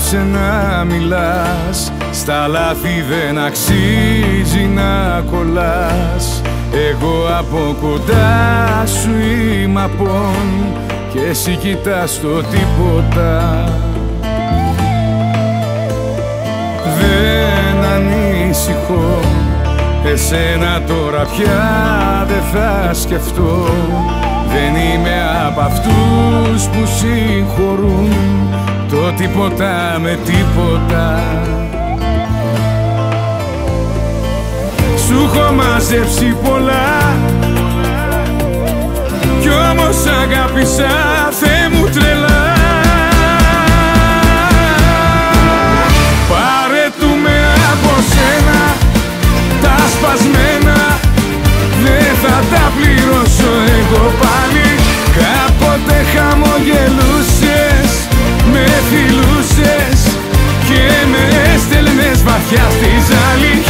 άσε να μιλάς. Στα λάθη δεν αξίζει να κολλάς. Εγώ από κοντά σου είμαι απόν Και εσύ κοιτάς το τίποτα. Δεν ανησυχώ. Εσένα τώρα πια δεν θα σκεφτώ. Δεν είμαι από αυτούς που συγχωρούν Το τίποτα με τίποτα. Σου έχω μαζέψει πολλά. Κι όμως αγάπησα Θεέ μου τρελά. Πάρε του με από σένα Τα σπασμένα. Δεν θα τα πληρώσω εγώ πάλι. Κάποτε χαμογελούσες έστελνες βαθιά στη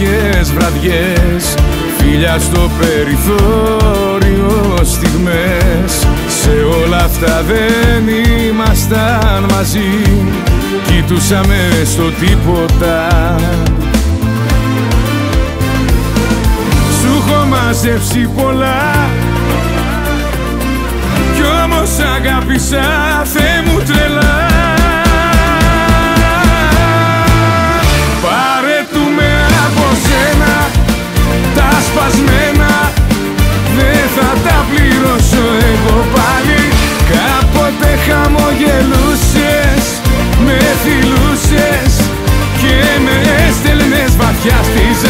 Άδικες βραδιές Φίλια στο περιθώριο στιγμές. Σε όλα αυτά δεν ήμασταν μαζί Κοιτούσαμε στο τίποτα. Σου έχω μαζέψει πολλά Κι όμως αγάπησα Θεέ μου τρελά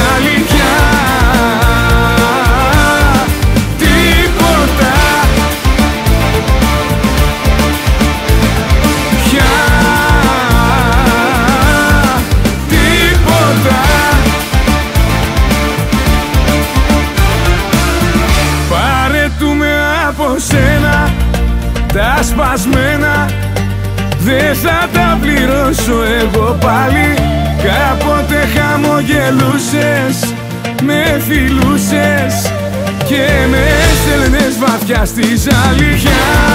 στη ζαλικιά Τίποτα. Πια. Τίποτα. Πάρε του με από σένα Τα σπασμένα. Δεν θα τα πληρώσω εγώ πάλι. Κάποτε χαμογελούσες Με φιλούσες Και με έστελνες βαθιά στη ζαλιά